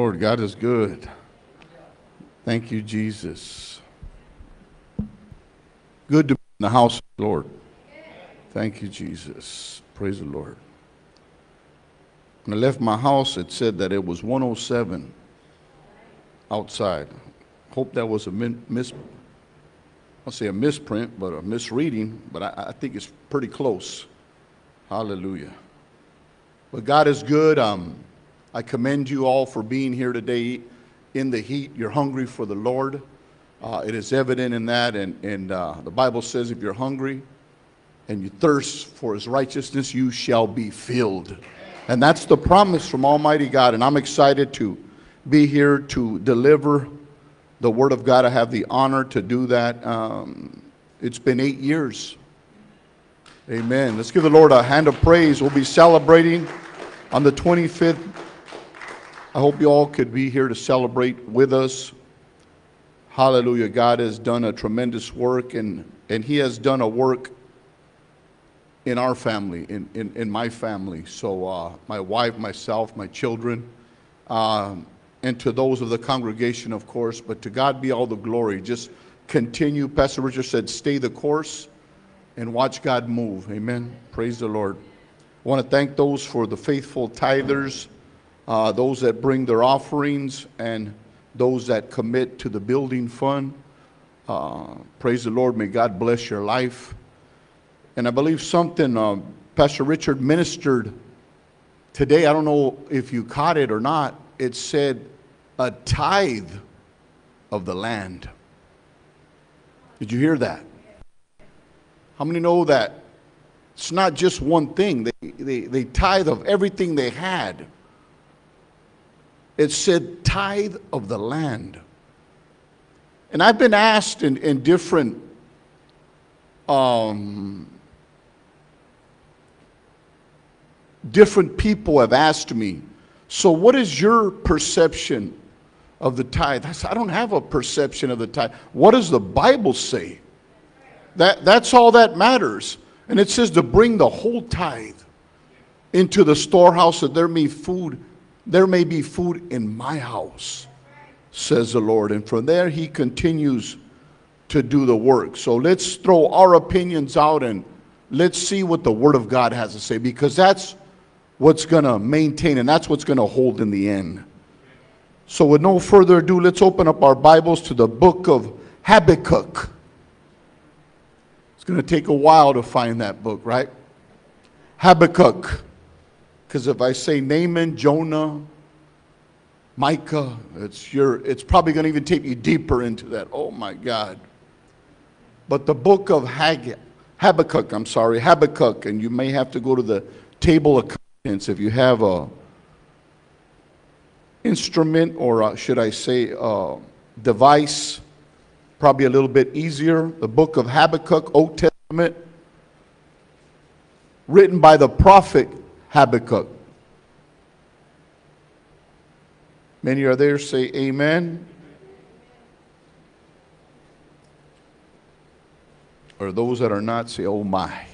Lord, God is good. Thank you, Jesus. Good to be in the house of the Lord. Thank you, Jesus. Praise the Lord. When I left my house, it said that it was 107 outside. Hope that was a mis, I'll say a misprint, but a misreading, but I, I think it's pretty close. Hallelujah. But God is good. Um, I commend you all for being here today in the heat. You're hungry for the Lord. Uh, it is evident in that. And, and uh, the Bible says if you're hungry and you thirst for his righteousness, you shall be filled. And that's the promise from Almighty God. And I'm excited to be here to deliver the Word of God. I have the honor to do that. Um, it's been eight years. Amen. Let's give the Lord a hand of praise. We'll be celebrating on the 25th. I hope you all could be here to celebrate with us. Hallelujah. God has done a tremendous work, and, and He has done a work in our family, in, in, in my family. So, uh, my wife, myself, my children, um, and to those of the congregation, of course, but to God be all the glory. Just continue. Pastor Richard said, stay the course and watch God move. Amen. Praise the Lord. I want to thank those for the faithful tithers, uh, those that bring their offerings, and those that commit to the building fund. Uh, praise the Lord. May God bless your life. And I believe something uh, Pastor Richard ministered today. I don't know if you caught it or not. It said a tithe of the land. Did you hear that? How many know that it's not just one thing? They, they, they tithe of everything they had. It said tithe of the land. And I've been asked in, in different um, different people have asked me, so what is your perception of the tithe? I said, I don't have a perception of the tithe. What does the Bible say? That, that's all that matters. And it says to bring the whole tithe into the storehouse that there may food, there may be food in my house, says the Lord. And from there he continues to do the work. So let's throw our opinions out and let's see what the Word of God has to say because that's what's going to maintain and that's what's going to hold in the end. So, with no further ado, let's open up our Bibles to the book of Habakkuk. It's going to take a while to find that book, right? Habakkuk. Because if I say Nahum, Jonah, Micah, it's, your, it's probably going to even take you deeper into that. Oh my God. But the book of Habakkuk, I'm sorry, Habakkuk, and you may have to go to the table of contents if you have a instrument or a, should I say device, probably a little bit easier. The book of Habakkuk, Old Testament, written by the prophet Habakkuk. Many are there, say amen. Or those that are not, say, oh my.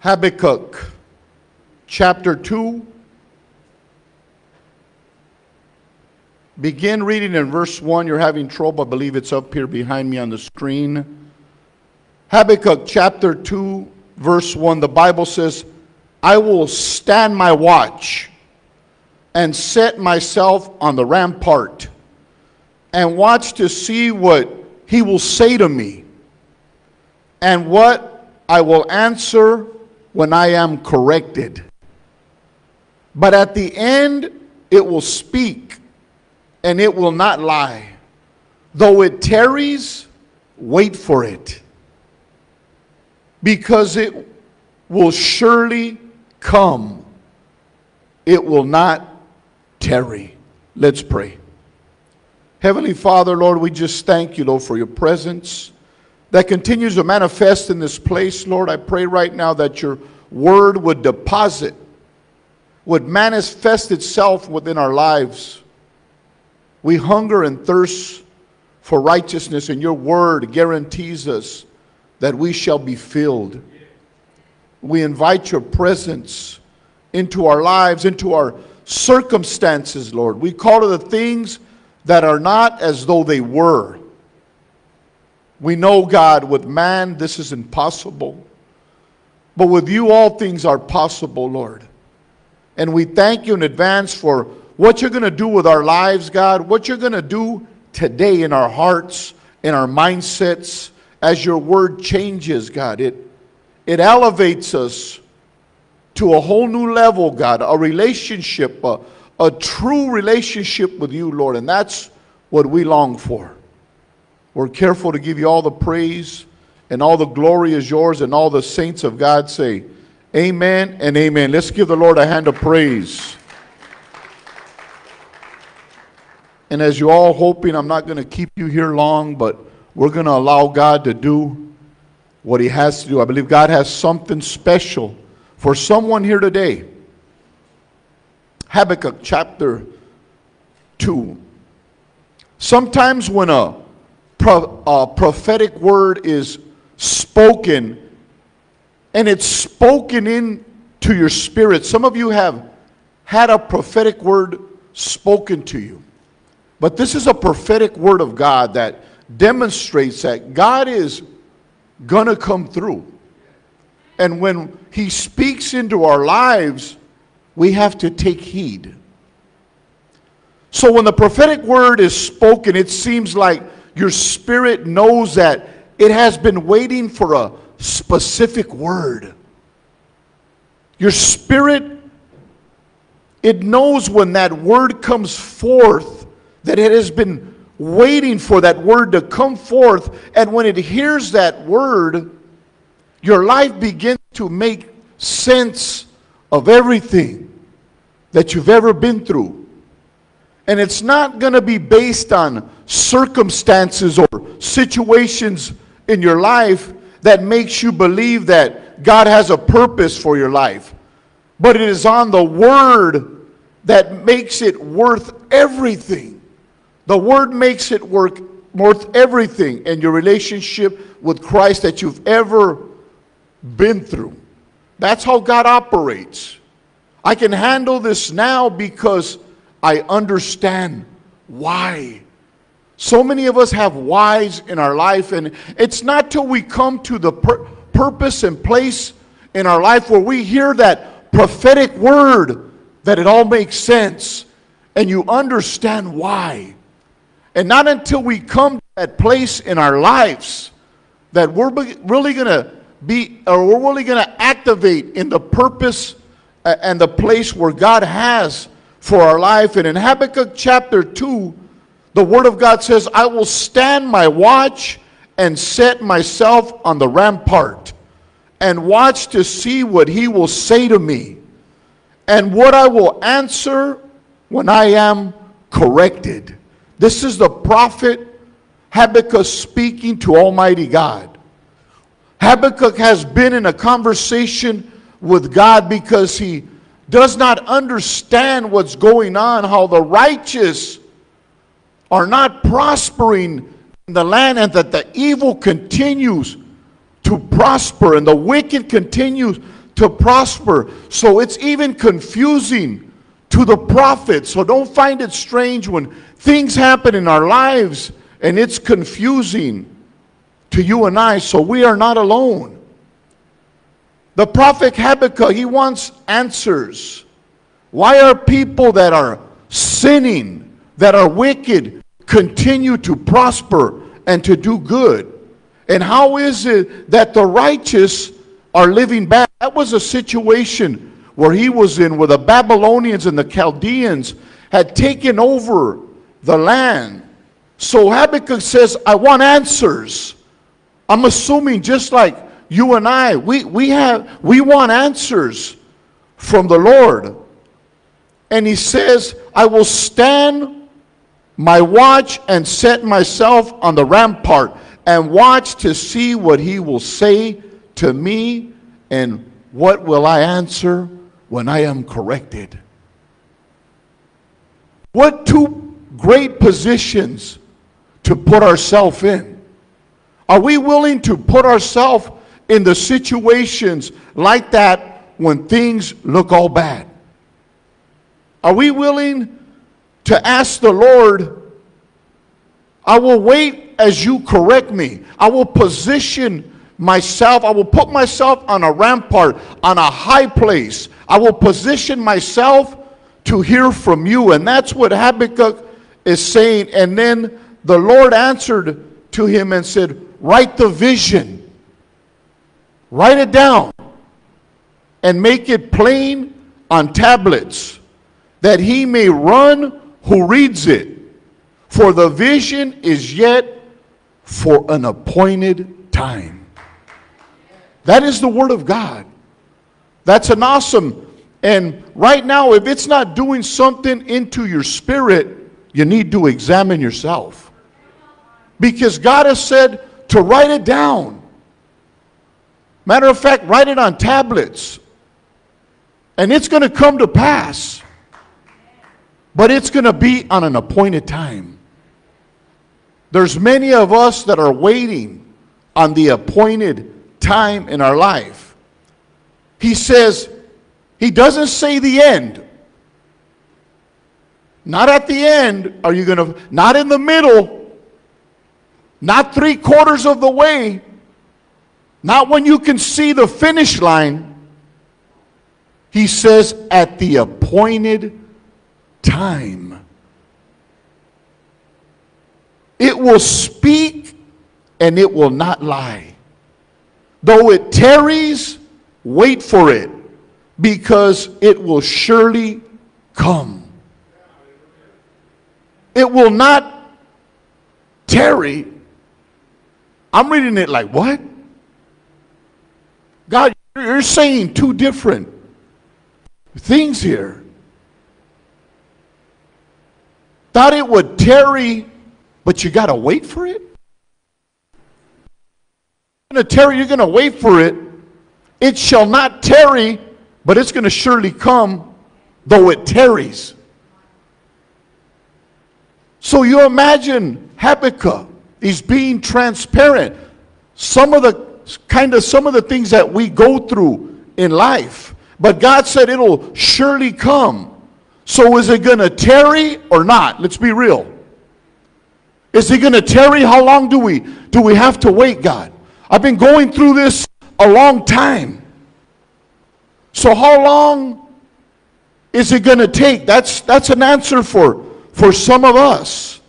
Habakkuk chapter 2. Begin reading in verse 1. You're having trouble. I believe it's up here behind me on the screen. Habakkuk chapter 2, verse 1. The Bible says, I will stand my watch and set myself on the rampart and watch to see what he will say to me and what I will answer when I am corrected. But at the end, it will speak and it will not lie. Though it tarries, wait for it. Because it will surely come, it will not tarry. Let's pray. Heavenly Father, Lord, we just thank you, Lord, for your presence that continues to manifest in this place. Lord, I pray right now that your word would deposit, would manifest itself within our lives. We hunger and thirst for righteousness, and your word guarantees us that we shall be filled. We invite your presence into our lives, into our circumstances, Lord. We call to the things that are not as though they were. We know, God, with man this is impossible. But with you, all things are possible, Lord. And we thank you in advance for what you're going to do with our lives, God, what you're going to do today in our hearts, in our mindsets, as your word changes, God. It, it elevates us to a whole new level, God, a relationship, a, a true relationship with you, Lord. And that's what we long for. We're careful to give you all the praise and all the glory is yours, and all the saints of God say, Amen and amen. Let's give the Lord a hand of praise. And as you're all hoping, I'm not going to keep you here long, but we're going to allow God to do what He has to do. I believe God has something special for someone here today. Habakkuk chapter 2. Sometimes when a, pro, a prophetic word is spoken, and it's spoken into your spirit. Some of you have had a prophetic word spoken to you. But this is a prophetic word of God that demonstrates that God is going to come through. And when He speaks into our lives, we have to take heed. So when the prophetic word is spoken, it seems like your spirit knows that it has been waiting for a specific word. Your spirit, it knows when that word comes forth that it has been waiting for that word to come forth. And when it hears that word, your life begins to make sense of everything that you've ever been through. And it's not going to be based on circumstances or situations in your life that makes you believe that God has a purpose for your life. But it is on the Word that makes it worth everything. The Word makes it work, worth everything in your relationship with Christ that you've ever been through. That's how God operates. I can handle this now because I understand why. So many of us have whys in our life, and it's not till we come to the pur- purpose and place in our life where we hear that prophetic word that it all makes sense and you understand why. And not until we come to that place in our lives that we're really going to be, or we're really going to activate in the purpose uh, and the place where God has for our life. And in Habakkuk chapter 2, the Word of God says, I will stand my watch and set myself on the rampart and watch to see what he will say to me and what I will answer when I am corrected. This is the prophet Habakkuk speaking to Almighty God. Habakkuk has been in a conversation with God because he does not understand what's going on, how the righteous are not prospering in the land and that the evil continues to prosper and the wicked continues to prosper. So it's even confusing to the prophet. So don't find it strange when things happen in our lives and it's confusing to you and I. So we are not alone. The prophet Habakkuk, he wants answers. Why are people that are sinning that are wicked continue to prosper and to do good? And how is it that the righteous are living bad? That was a situation where he was in, where the Babylonians and the Chaldeans had taken over the land. So Habakkuk says, I want answers. I'm assuming just like you and I, we, we, have, we want answers from the Lord. And he says, I will stand my watch and set myself on the rampart and watch to see what he will say to me and what will I answer when I am corrected. What two great positions to put ourselves in. Are we willing to put ourselves in the situations like that when things look all bad? Are we willing to ask the Lord, I will wait as you correct me. I will position myself, I will put myself on a rampart, on a high place. I will position myself to hear from you. And that's what Habakkuk is saying. And then the Lord answered to him and said, Write the vision, write it down, and make it plain on tablets, that he may run who reads it. For the vision is yet for an appointed time. That is the Word of God. That's an awesome. And right now, if it's not doing something into your spirit, you need to examine yourself. Because God has said to write it down. Matter of fact, write it on tablets. And it's going to come to pass. But it's going to be on an appointed time. There's many of us that are waiting on the appointed time in our life. He says, he doesn't say the end. Not at the end are you going to, not in the middle, not three quarters of the way, not when you can see the finish line. He says, at the appointed time. It will speak and it will not lie. Though it tarries, wait for it, because it will surely come. It will not tarry. I'm reading it like, what? God, you're saying two different things here. Thought it would tarry but you got to wait for it? Going to tarry, you're going to wait for it. It shall not tarry, but it's going to surely come, though it tarries. So you imagine Habakkuk, is being transparent. Some of the kind of some of the things that we go through in life. But God said it'll surely come. So is it going to tarry or not? Let's be real. Is he going to tarry? How long do we do we have to wait, God? I've been going through this a long time. So how long is it going to take? That's that's an answer for for some of us.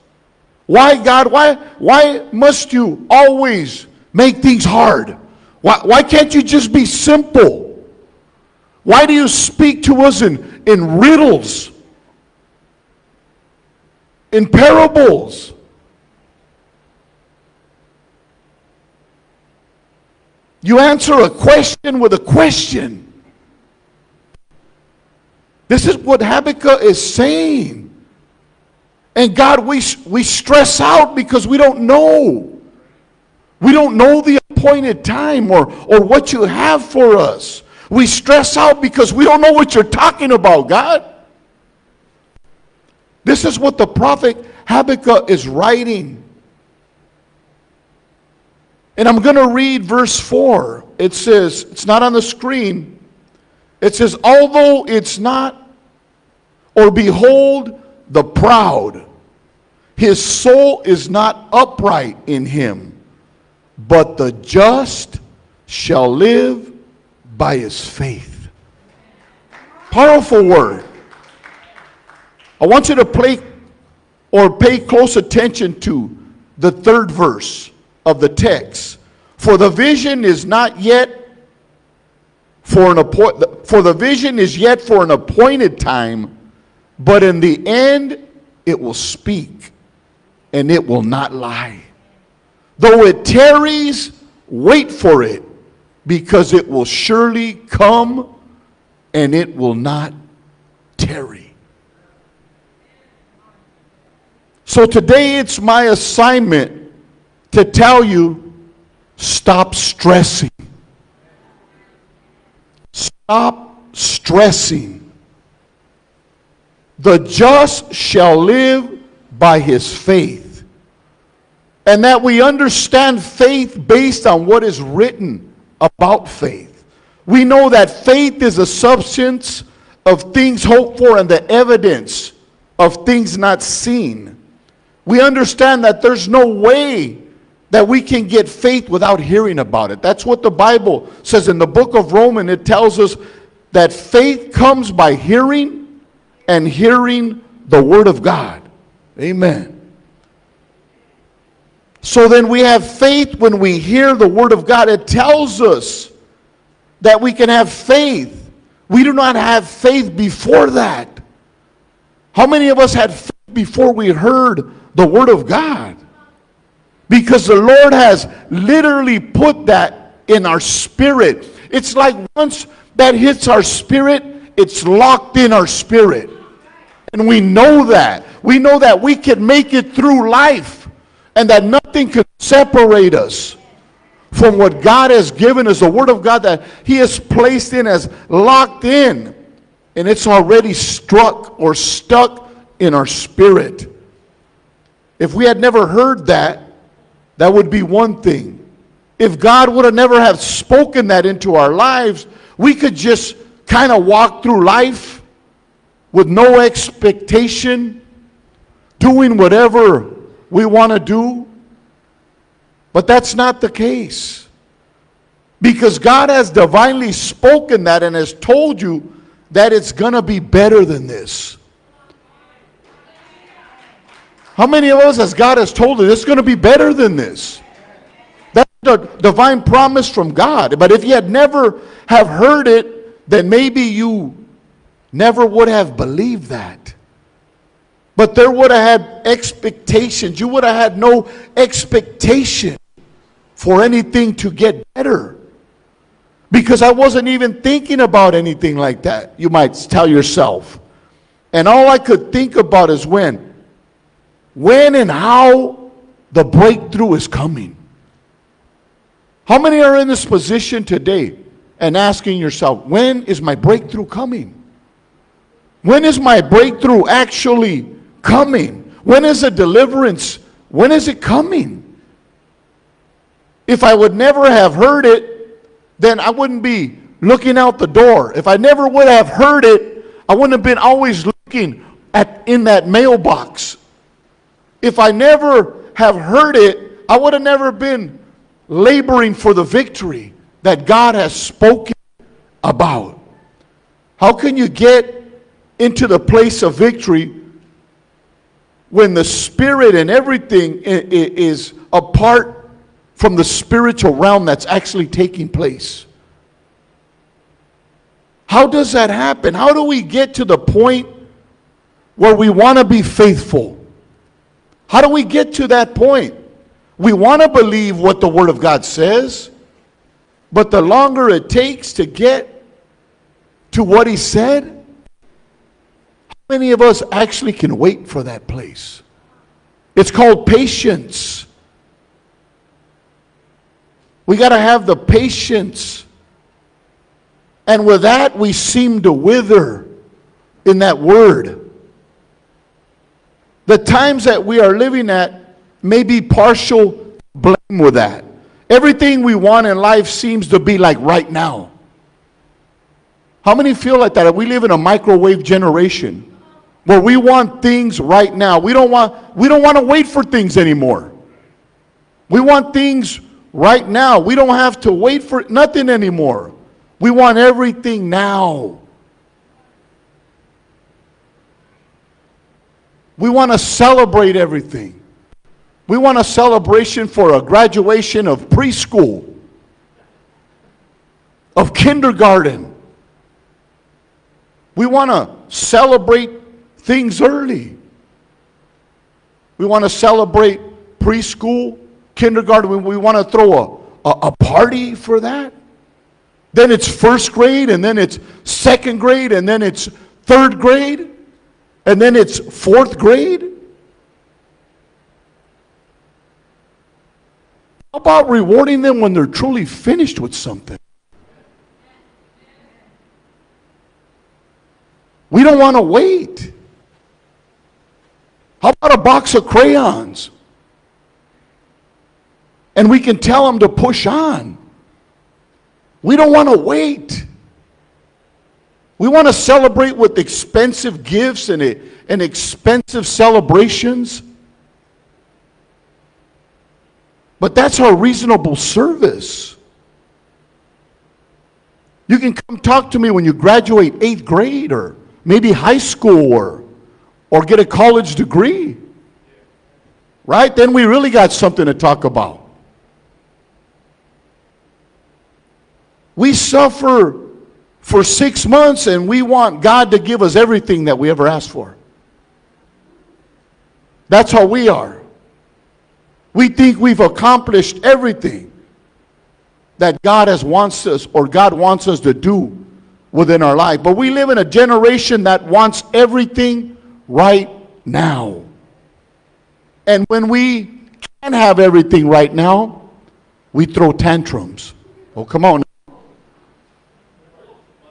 Why God? Why why must you always make things hard? Why why can't you just be simple? Why do you speak to us in, in riddles? In parables? You answer a question with a question. This is what Habakkuk is saying. And God, we, we stress out because we don't know. We don't know the appointed time or, or what you have for us. We stress out because we don't know what you're talking about, God. This is what the prophet Habakkuk is writing. And I'm going to read verse 4. It says, it's not on the screen. It says, although it's not, or behold the proud, his soul is not upright in him, but the just shall live by his faith. Powerful word. I want you to play or pay close attention to the third verse of the text. For the vision is not yet for an appoint, for the vision is yet for an appointed time, but in the end it will speak and it will not lie. Though it tarries, wait for it, because it will surely come and it will not tarry. So today it's my assignment to tell you stop stressing. Stop stressing. The just shall live by his faith. And that we understand faith based on what is written about faith. We know that faith is a substance of things hoped for and the evidence of things not seen. We understand that there's no way that we can get faith without hearing about it. That's what the Bible says in the book of Romans. It tells us that faith comes by hearing and hearing the Word of God. Amen. So then we have faith when we hear the Word of God. It tells us that we can have faith. We do not have faith before that. How many of us had faith before we heard the Word of God? Because the Lord has literally put that in our spirit. It's like once that hits our spirit, it's locked in our spirit. And we know that. We know that we can make it through life and that nothing can separate us from what God has given us, the Word of God that He has placed in as locked in. And it's already struck or stuck in our spirit. If we had never heard that, that would be one thing. If God would have never have spoken that into our lives, we could just kind of walk through life with no expectation, doing whatever we want to do. But that's not the case. Because God has divinely spoken that and has told you that it's going to be better than this. How many of us, as God has told us, it's going to be better than this? That's the divine promise from God. But if you had never have heard it, then maybe you never would have believed that. But there would have had expectations. You would have had no expectation for anything to get better. Because I wasn't even thinking about anything like that, you might tell yourself. And all I could think about is when. When and how the breakthrough is coming. How many are in this position today and asking yourself, when is my breakthrough coming? When is my breakthrough actually coming? When is a deliverance? When is it coming? If I would never have heard it, then I wouldn't be looking out the door. If I never would have heard it, I wouldn't have been always looking at in that mailbox. If I never have heard it, I would have never been laboring for the victory that God has spoken about. How can you get into the place of victory when the spirit and everything is apart from the spiritual realm that's actually taking place. How does that happen? How do we get to the point where we want to be faithful? How do we get to that point? We want to believe what the Word of God says, but the longer it takes to get to what He said, how many of us actually can wait for that place? It's called patience. We got to have the patience. And with that, we seem to wither in that word. The times that we are living at may be partial blame with that. Everything we want in life seems to be like right now. How many feel like that? We live in a microwave generation where we want things right now. We don't want, we don't want to wait for things anymore. We want things right now. We don't have to wait for nothing anymore. We want everything now. We want to celebrate everything. We want a celebration for a graduation of preschool, of kindergarten. We want to celebrate things early. We want to celebrate preschool, kindergarten. We we want to throw a, a, a party for that. Then it's first grade, and then it's second grade, and then it's third grade, and then it's fourth grade. How about rewarding them when they're truly finished with something? We don't want to wait. How about a box of crayons? And we can tell them to push on. We don't want to wait. We want to celebrate with expensive gifts and, and expensive celebrations. But that's our reasonable service. You can come talk to me when you graduate eighth grade or maybe high school or, or get a college degree. Right? Then we really got something to talk about. We suffer for six months and we want God to give us everything that we ever asked for. That's how we are. We think we've accomplished everything that God has wants us or God wants us to do within our life. But we live in a generation that wants everything right now. And when we can't have everything right now, we throw tantrums. Oh, come on.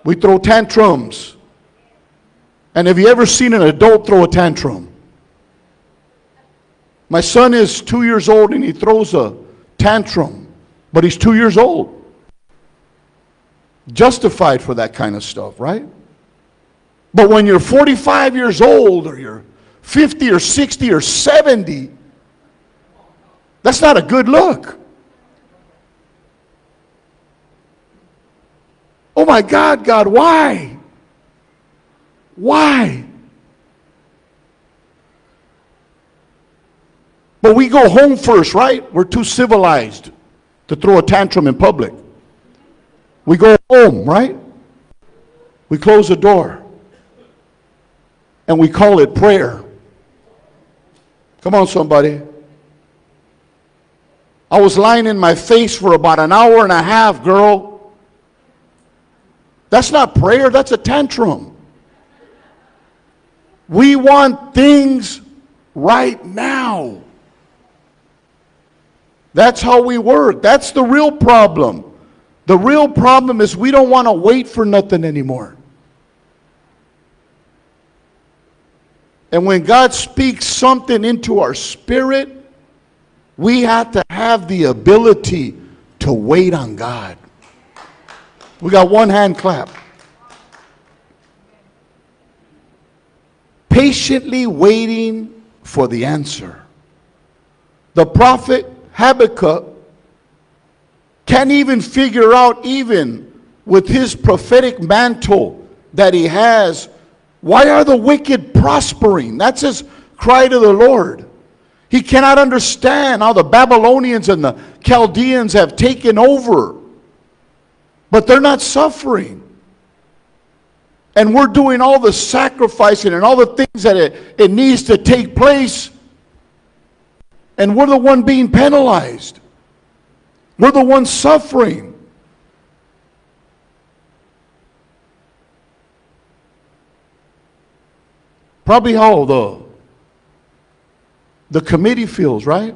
We throw tantrums. And have you ever seen an adult throw a tantrum? My son is two years old and he throws a tantrum, but he's two years old. Justified for that kind of stuff, right? But when you're 45 years old or you're 50 or 60 or 70, that's not a good look. Oh my God, God, why? Why? But we go home first, right? We're too civilized to throw a tantrum in public. We go home, right? We close the door. And we call it prayer. Come on, somebody. I was lying in my face for about an hour and a half, girl. That's not prayer, that's a tantrum. We want things right now. That's how we work. That's the real problem. The real problem is we don't want to wait for nothing anymore. And when God speaks something into our spirit, we have to have the ability to wait on God. We got one hand clap. Patiently waiting for the answer. The prophet Habakkuk can't even figure out, even with his prophetic mantle that he has, why are the wicked prospering? That's his cry to the Lord. He cannot understand how the Babylonians and the Chaldeans have taken over, but they're not suffering. And we're doing all the sacrificing and all the things that it, it needs to take place and we're the one being penalized. We're the one suffering. Probably how the, the committee feels, right?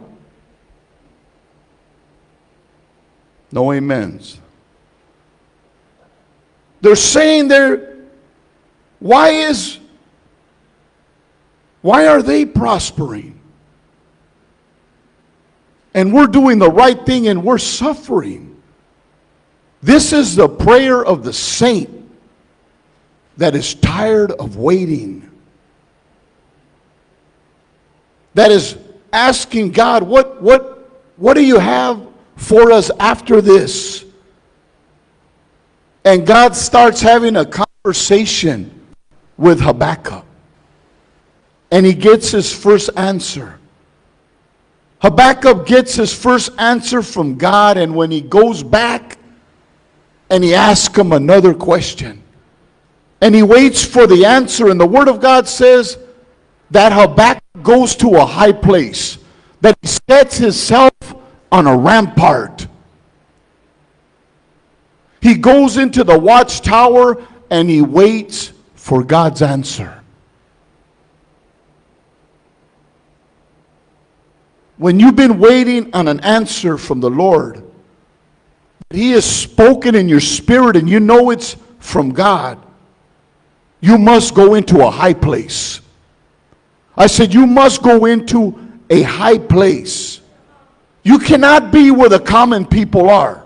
No amens. They're saying they're, why is, why are they prospering? and we're doing the right thing and we're suffering. This is the prayer of the saint that is tired of waiting. That is asking God, what, what, what do you have for us after this? And God starts having a conversation with Habakkuk. And he gets his first answer. Habakkuk gets his first answer from God, and when he goes back and he asks him another question, and he waits for the answer, and the Word of God says that Habakkuk goes to a high place, that he sets himself on a rampart. He goes into the watchtower and he waits for God's answer. when you've been waiting on an answer from the Lord, He has spoken in your spirit and you know it's from God, you must go into a high place. I said, You must go into a high place. You cannot be where the common people are.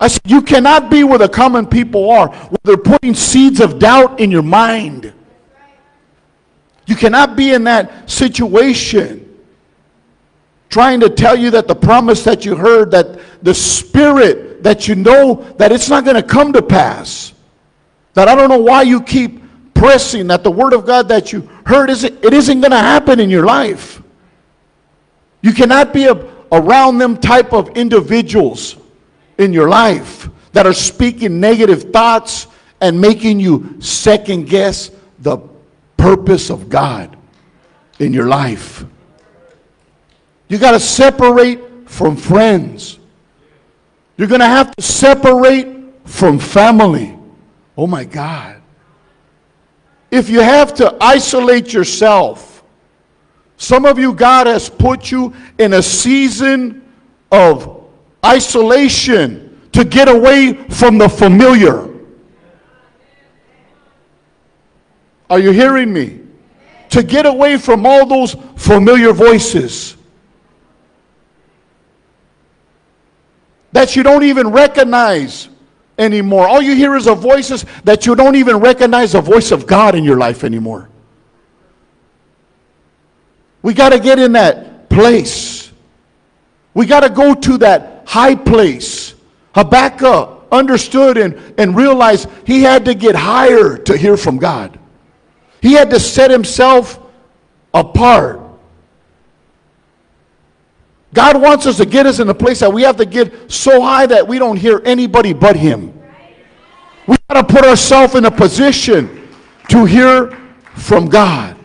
I said, You cannot be where the common people are, where they're putting seeds of doubt in your mind. You cannot be in that situation trying to tell you that the promise that you heard, that the spirit that you know that it's not going to come to pass. That I don't know why you keep pressing that the word of God that you heard isn't it isn't going to happen in your life. You cannot be a, around them type of individuals in your life that are speaking negative thoughts and making you second guess the purpose of God in your life. You got to separate from friends. You're going to have to separate from family. Oh my God. If you have to isolate yourself, some of you, God has put you in a season of isolation to get away from the familiar. Are you hearing me? To get away from all those familiar voices. that you don't even recognize anymore. All you hear is a voices that you don't even recognize the voice of God in your life anymore. We got to get in that place. We got to go to that high place. Habakkuk understood and, and realized he had to get higher to hear from God. He had to set himself apart. God wants us to get us in a place that we have to get so high that we don't hear anybody but Him. We got to put ourselves in a position to hear from God.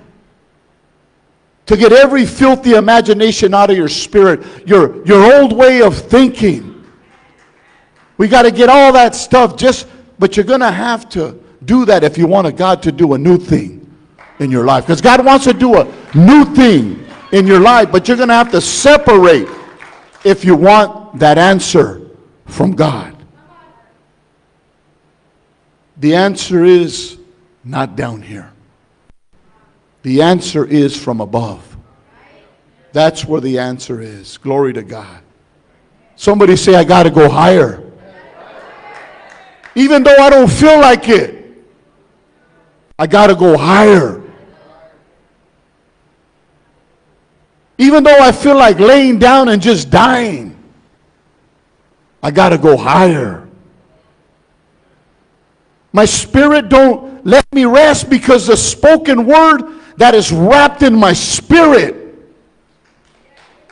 To get every filthy imagination out of your spirit, your, your old way of thinking. We got to get all that stuff just, but you're going to have to do that if you want God to do a new thing in your life. Because God wants to do a new thing in your life, but you're going to have to separate if you want that answer from God. The answer is not down here. The answer is from above. That's where the answer is. Glory to God. Somebody say, I got to go higher. Even though I don't feel like it, I got to go higher. Even though I feel like laying down and just dying, I got to go higher. My spirit don't let me rest because the spoken word that is wrapped in my spirit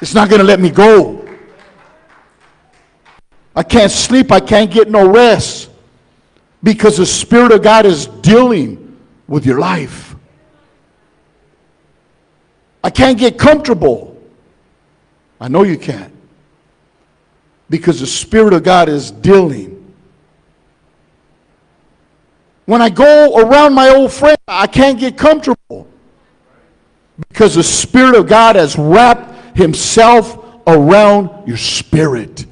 it's not going to let me go. I can't sleep, I can't get no rest because the spirit of God is dealing with your life. I can't get comfortable. I know you can't. Because the Spirit of God is dealing. When I go around my old friend, I can't get comfortable. Because the Spirit of God has wrapped Himself around your spirit.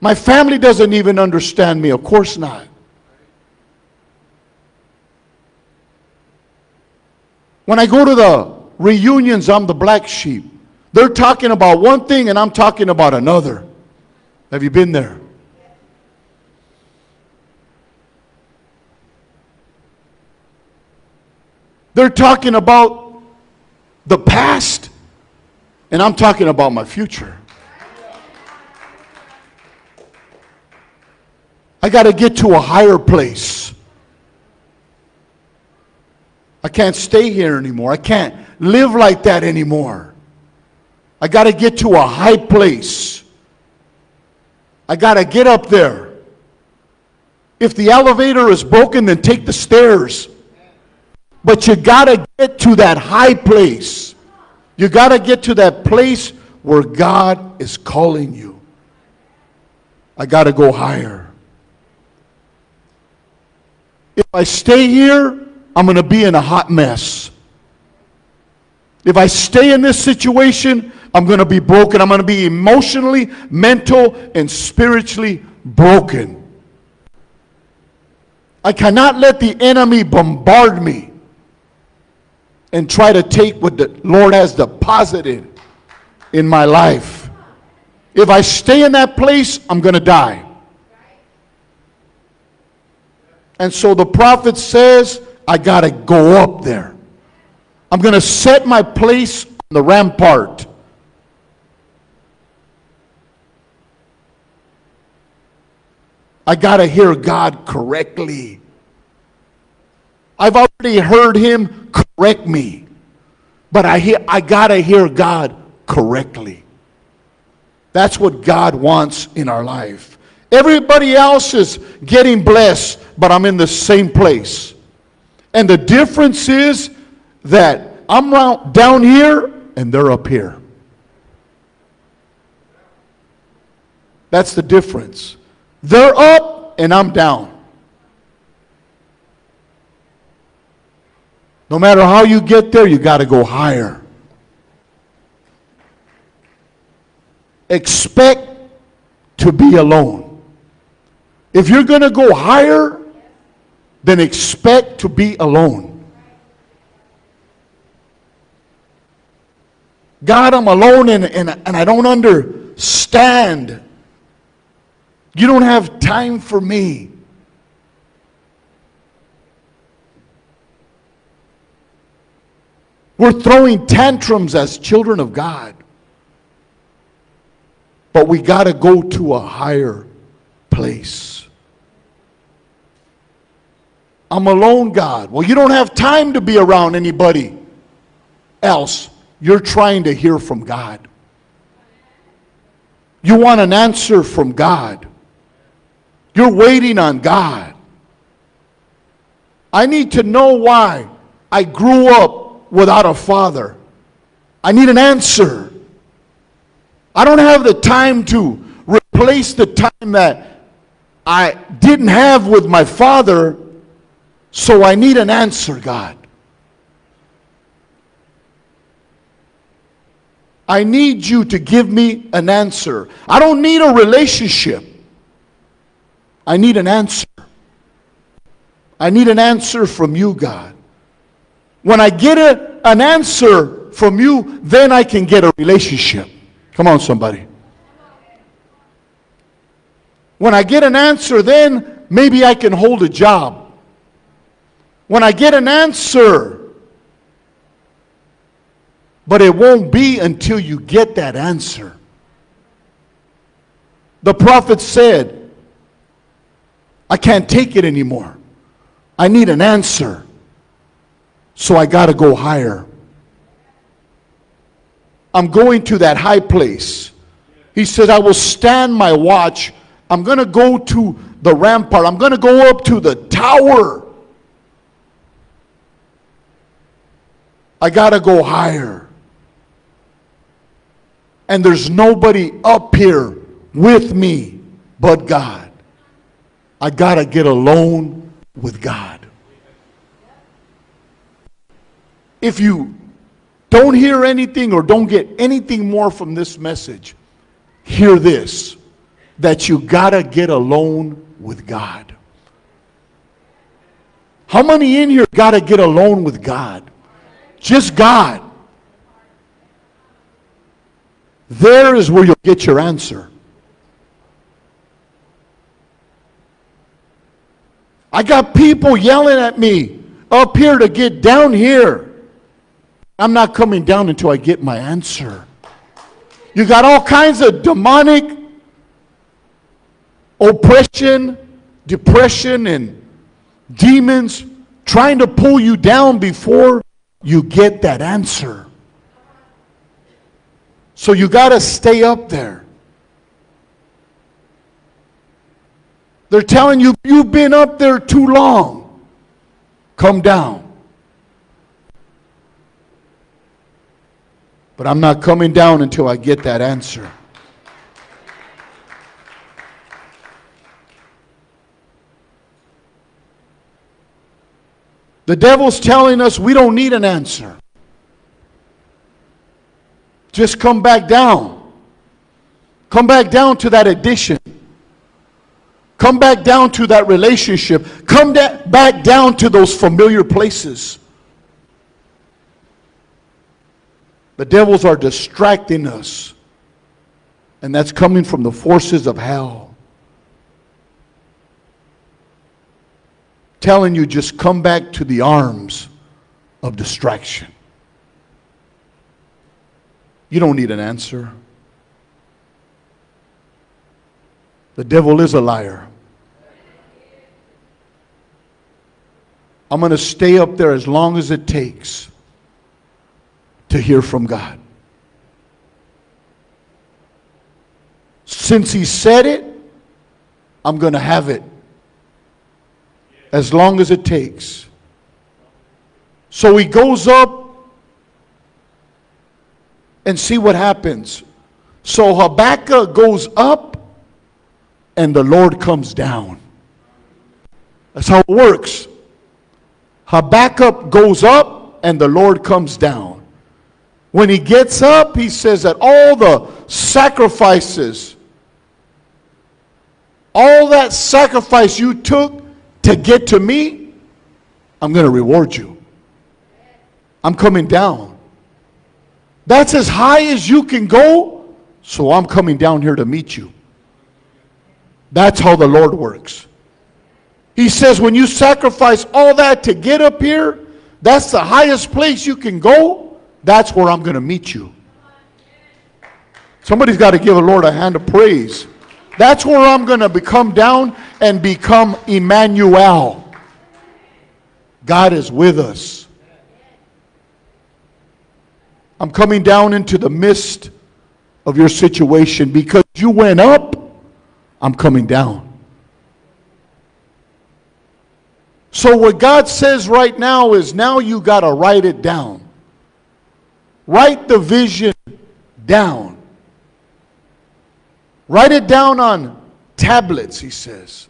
My family doesn't even understand me. Of course not. When I go to the reunions, I'm the black sheep. They're talking about one thing and I'm talking about another. Have you been there? They're talking about the past and I'm talking about my future. I got to get to a higher place. I can't stay here anymore. I can't live like that anymore. I got to get to a high place. I got to get up there. If the elevator is broken, then take the stairs. But you got to get to that high place. You got to get to that place where God is calling you. I got to go higher. If I stay here, I'm going to be in a hot mess. If I stay in this situation, I'm going to be broken. I'm going to be emotionally, mental, and spiritually broken. I cannot let the enemy bombard me and try to take what the Lord has deposited in my life. If I stay in that place, I'm going to die. And so the prophet says, I got to go up there. I'm going to set my place on the rampart. I got to hear God correctly. I've already heard him correct me. But I hear I got to hear God correctly. That's what God wants in our life. Everybody else is getting blessed, but I'm in the same place. And the difference is that I'm down here and they're up here. That's the difference. They're up and I'm down. No matter how you get there, you got to go higher. Expect to be alone. If you're going to go higher, then expect to be alone. God, I'm alone and, and, and I don't understand. You don't have time for me. We're throwing tantrums as children of God. But we got to go to a higher place. I'm alone, God. Well, you don't have time to be around anybody else. You're trying to hear from God. You want an answer from God. You're waiting on God. I need to know why I grew up without a father. I need an answer. I don't have the time to replace the time that I didn't have with my father, so I need an answer, God. I need you to give me an answer. I don't need a relationship. I need an answer. I need an answer from you, God. When I get a, an answer from you, then I can get a relationship. Come on, somebody. When I get an answer, then maybe I can hold a job. When I get an answer, but it won't be until you get that answer. The prophet said, I can't take it anymore. I need an answer. So I got to go higher. I'm going to that high place. He said, I will stand my watch. I'm going to go to the rampart. I'm going to go up to the tower. I got to go higher. And there's nobody up here with me but God. I got to get alone with God. If you don't hear anything or don't get anything more from this message, hear this that you got to get alone with God. How many in here got to get alone with God? Just God. There is where you'll get your answer. I got people yelling at me up here to get down here. I'm not coming down until I get my answer. You got all kinds of demonic oppression, depression, and demons trying to pull you down before you get that answer. So you got to stay up there. They're telling you, you've been up there too long. Come down. But I'm not coming down until I get that answer. The devil's telling us we don't need an answer. Just come back down. Come back down to that addition. Come back down to that relationship. Come da- back down to those familiar places. The devils are distracting us And that's coming from the forces of hell. Telling you just come back to the arms of distraction. You don't need an answer. The devil is a liar. I'm going to stay up there as long as it takes to hear from God. Since He said it, I'm going to have it as long as it takes. So he goes up and see what happens. So Habakkuk goes up and the Lord comes down. That's how it works. Habakkuk goes up and the Lord comes down. When he gets up, he says that all the sacrifices, all that sacrifice you took to get to me, I'm going to reward you. I'm coming down. That's as high as you can go, so I'm coming down here to meet you. That's how the Lord works. He says, when you sacrifice all that to get up here, that's the highest place you can go. That's where I'm going to meet you. Somebody's got to give the Lord a hand of praise. That's where I'm going to become down and become Emmanuel. God is with us. I'm coming down into the midst of your situation because you went up, I'm coming down. So, what God says right now is now you got to write it down. Write the vision down. Write it down on tablets, he says.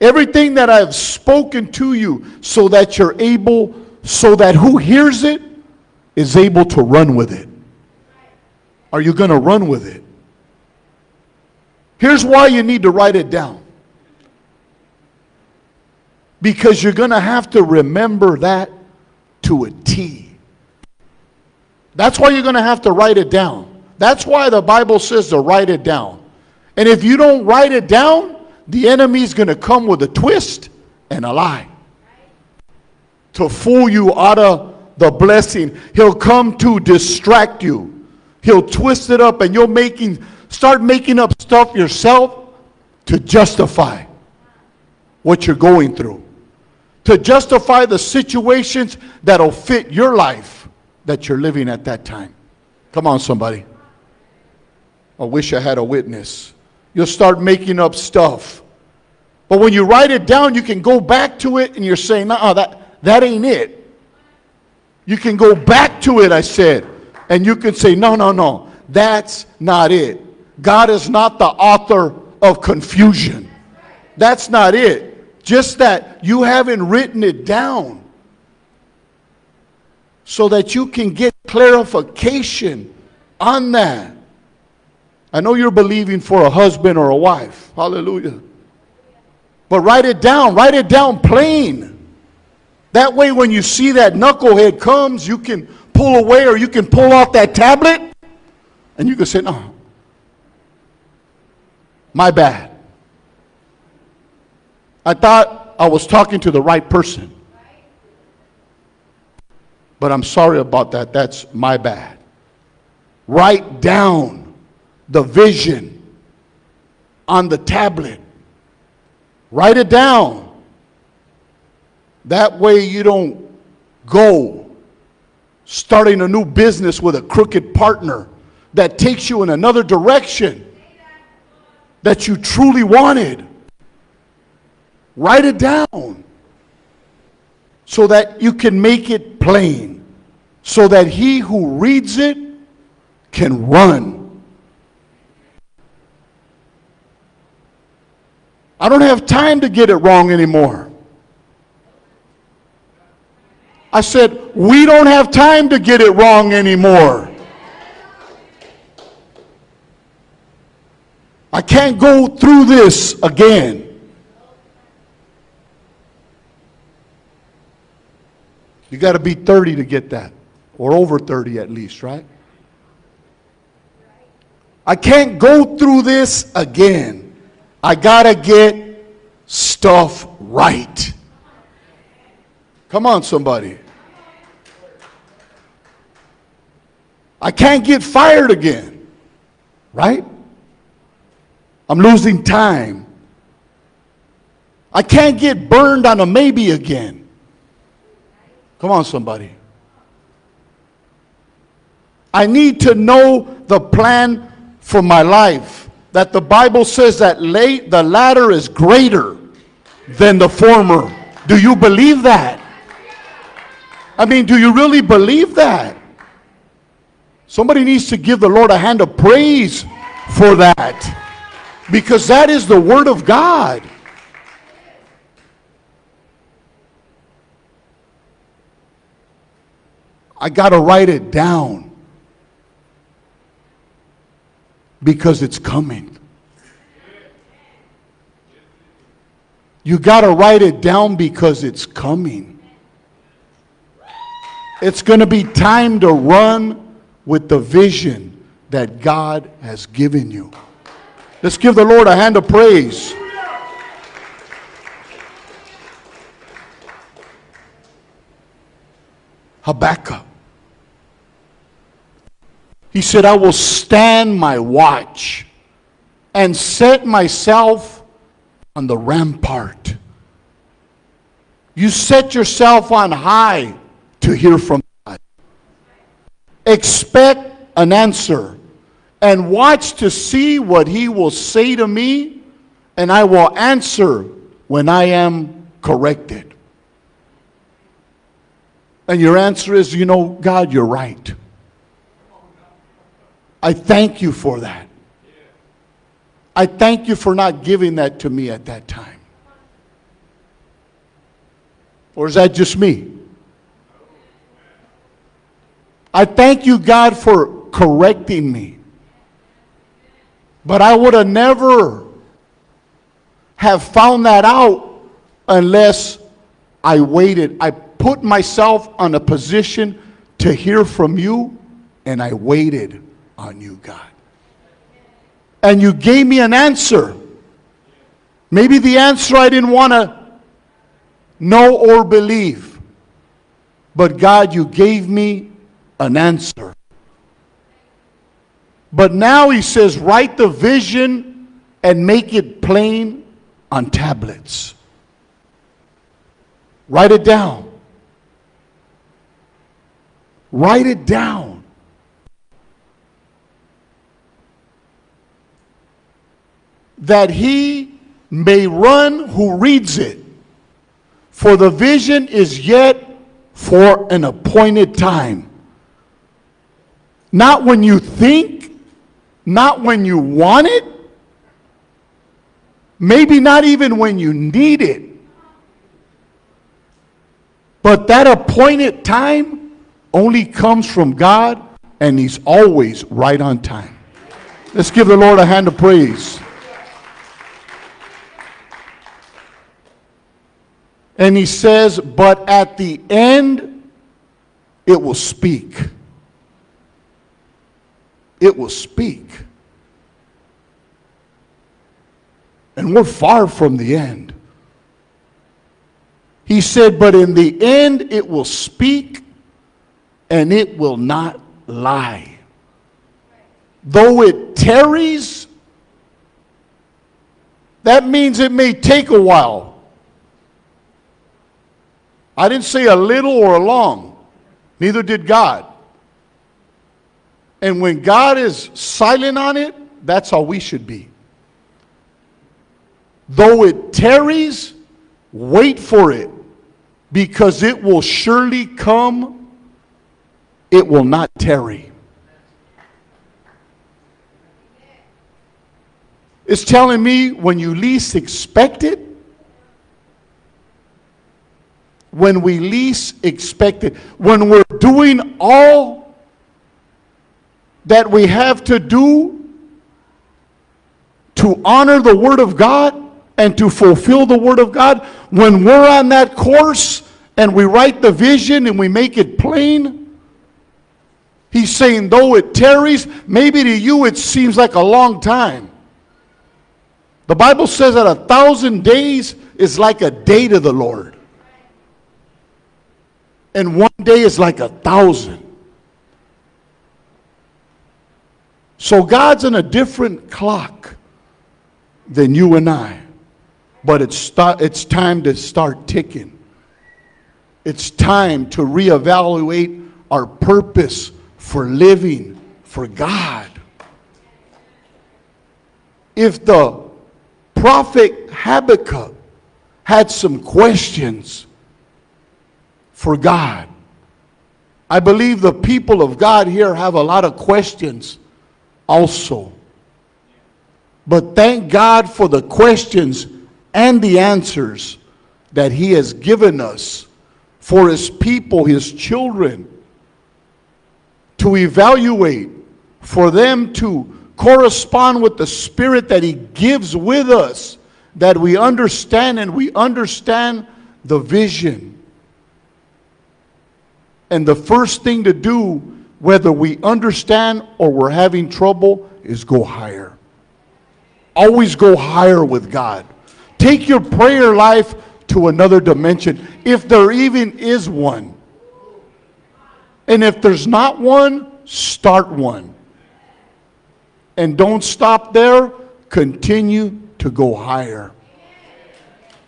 Everything that I've spoken to you so that you're able, so that who hears it is able to run with it. Are you going to run with it? Here's why you need to write it down. Because you're going to have to remember that to a T. That's why you're going to have to write it down. That's why the Bible says to write it down. And if you don't write it down, the enemy's going to come with a twist and a lie to fool you out of the blessing. He'll come to distract you. He'll twist it up and you'll making start making up stuff yourself to justify what you're going through. To justify the situations that'll fit your life that you're living at that time. Come on, somebody. I wish I had a witness. You'll start making up stuff. But when you write it down, you can go back to it and you're saying, no, that, that ain't it. You can go back to it, I said, and you can say, no, no, no, that's not it. God is not the author of confusion. That's not it. Just that you haven't written it down so that you can get clarification on that. I know you're believing for a husband or a wife. Hallelujah. But write it down. Write it down plain. That way, when you see that knucklehead comes, you can pull away or you can pull off that tablet and you can say, No, my bad. I thought I was talking to the right person. But I'm sorry about that. That's my bad. Write down the vision on the tablet. Write it down. That way you don't go starting a new business with a crooked partner that takes you in another direction that you truly wanted. Write it down so that you can make it plain, so that he who reads it can run. I don't have time to get it wrong anymore. I said, we don't have time to get it wrong anymore. I can't go through this again. You got to be 30 to get that, or over 30 at least, right? I can't go through this again. I got to get stuff right. Come on, somebody. I can't get fired again. Right? I'm losing time. I can't get burned on a maybe again. Come on, somebody. I need to know the plan for my life. That the Bible says that late, the latter is greater than the former. Do you believe that? I mean, do you really believe that? Somebody needs to give the Lord a hand of praise for that. Because that is the Word of God. I got to write it down because it's coming. You got to write it down because it's coming. It's going to be time to run with the vision that God has given you. Let's give the Lord a hand of praise. Habakkuk. He said, I will stand my watch and set myself on the rampart. You set yourself on high to hear from God. Expect an answer and watch to see what he will say to me, and I will answer when I am corrected. And your answer is, you know, God, you're right. I thank you for that. I thank you for not giving that to me at that time. Or is that just me? I thank you, God, for correcting me. But I would have never have found that out unless I waited. I put myself on a position to hear from you and I waited on you, God. And you gave me an answer. Maybe the answer I didn't want to know or believe. But God, you gave me an answer. But now he says, write the vision and make it plain on tablets. Write it down. Write it down. That he may run who reads it. For the vision is yet for an appointed time. Not when you think not when you want it, maybe not even when you need it. But that appointed time only comes from God, and He's always right on time. Let's give the Lord a hand of praise. And He says, But at the end, it will speak it will speak. And we're far from the end. He said, But in the end it will speak and it will not lie. Though it tarries, that means it may take a while. I didn't say a little or a long, neither did God. And when God is silent on it, that's how we should be. Though it tarries, wait for it, because it will surely come, it will not tarry. It's telling me when you least expect it, when we least expect it, when we're doing all that we have to do to honor the Word of God and to fulfill the Word of God, when we're on that course and we write the vision and we make it plain, He's saying, though it tarries, maybe to you it seems like a long time. The Bible says that a thousand days is like a day to the Lord. And one day is like a thousand. So God's in a different clock than you and I. But it's, start, it's time to start ticking. It's time to reevaluate our purpose for living for God. If the prophet Habakkuk had some questions for God, I believe the people of God here have a lot of questions also. But thank God for the questions and the answers that He has given us for His people, His children, to evaluate, for them to correspond with the Spirit that He gives with us, that we understand and we understand the vision. And the first thing to do, whether we understand or we're having trouble, is go higher. Always go higher with God. Take your prayer life to another dimension, if there even is one. And if there's not one, start one. And don't stop there, continue to go higher.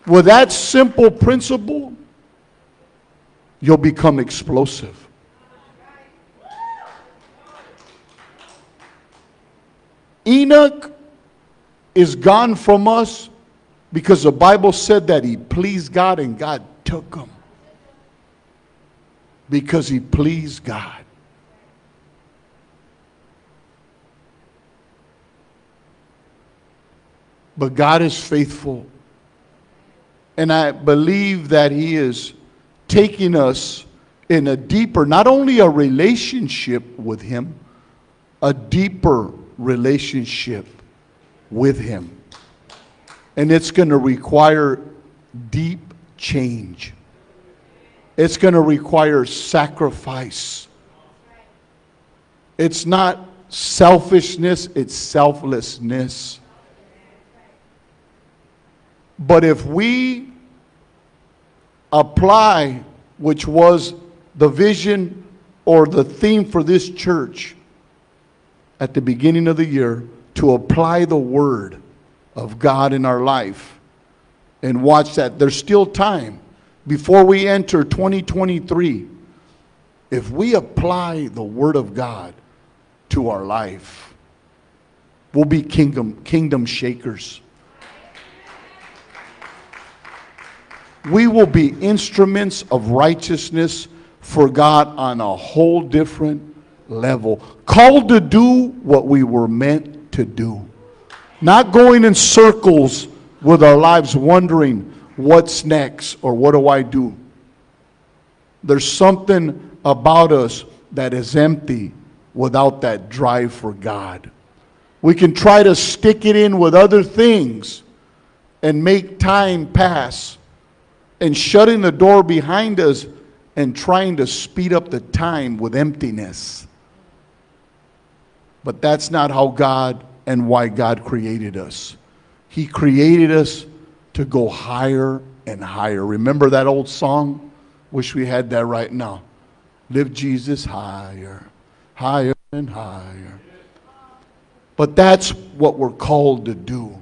With that simple principle, you'll become explosive. Enoch is gone from us because the Bible said that he pleased God and God took him. Because he pleased God. But God is faithful. And I believe that he is taking us in a deeper, not only a relationship with him, a deeper relationship with him. And it's going to require deep change. It's going to require sacrifice. It's not selfishness, it's selflessness. But if we apply, which was the vision or the theme for this church at the beginning of the year, to apply the word of God in our life and watch that. There's still time before we enter 2023. If we apply the word of God to our life, we'll be kingdom, kingdom shakers. We will be instruments of righteousness for God on a whole different level. Called to do what we were meant to do. Not going in circles with our lives wondering what's next or what do I do. There's something about us that is empty without that drive for God. We can try to stick it in with other things and make time pass and shutting the door behind us and trying to speed up the time with emptiness. But that's not how God and why God created us. He created us to go higher and higher. Remember that old song? Wish we had that right now. Lift Jesus higher, higher and higher. But that's what we're called to do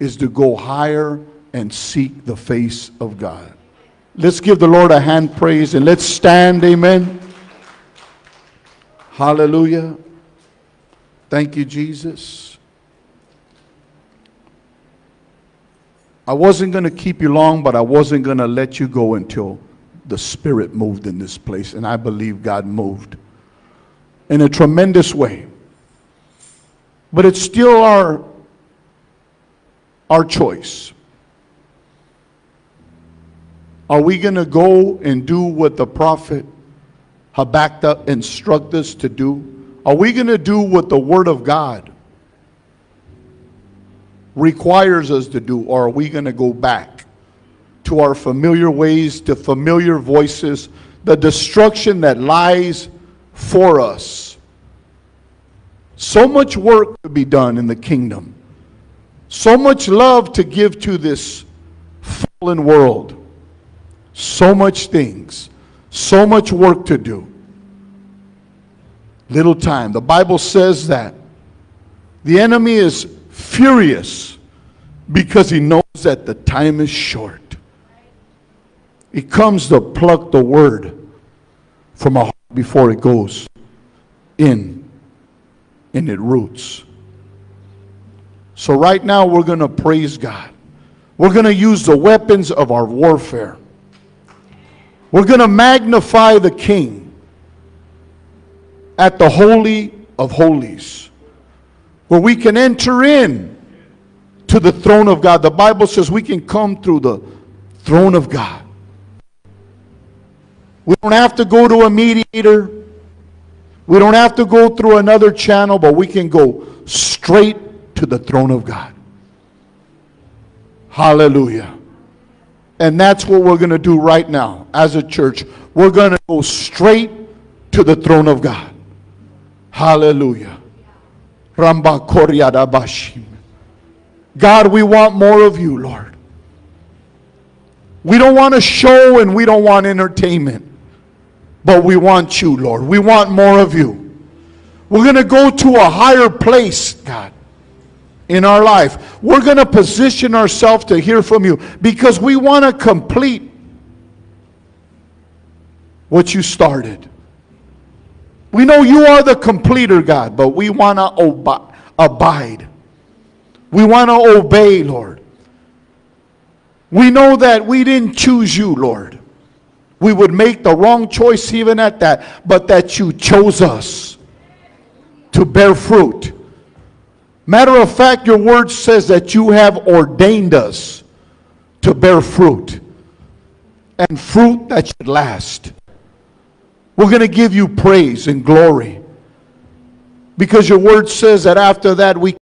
is to go higher and seek the face of God. Let's give the Lord a hand praise and let's stand, amen. Hallelujah. Thank you, Jesus. I wasn't going to keep you long, but I wasn't going to let you go until the Spirit moved in this place. And I believe God moved in a tremendous way. But it's still our, our choice. Are we going to go and do what the prophet Habakkuk instructed us to do? Are we going to do what the Word of God requires us to do, or are we going to go back to our familiar ways, to familiar voices, the destruction that lies for us. So much work to be done in the kingdom. So much love to give to this fallen world. So much things. So much work to do. Little time. The Bible says that the enemy is furious because he knows that the time is short. He comes to pluck the word from our heart before it goes in and it roots. So, right now, we're going to praise God. We're going to use the weapons of our warfare. We're going to magnify the King at the Holy of Holies, where we can enter in to the throne of God. The Bible says we can come through the throne of God. We don't have to go to a mediator. We don't have to go through another channel, but we can go straight to the throne of God. Hallelujah. And that's what we're going to do right now as a church. We're going to go straight to the throne of God. Hallelujah. Ramba Koryada Bashim. God, we want more of you, Lord. We don't want a show and we don't want entertainment. But we want you, Lord. We want more of you. We're going to go to a higher place, God, in our life. We're going to position ourselves to hear from you because we want to complete what you started. We know you are the completer, God, but we want to ob- abide. We want to obey, Lord. We know that we didn't choose you, Lord we would make the wrong choice even at that, but that you chose us to bear fruit. Matter of fact, your word says that you have ordained us to bear fruit and fruit that should last. We're going to give you praise and glory because your word says that after that we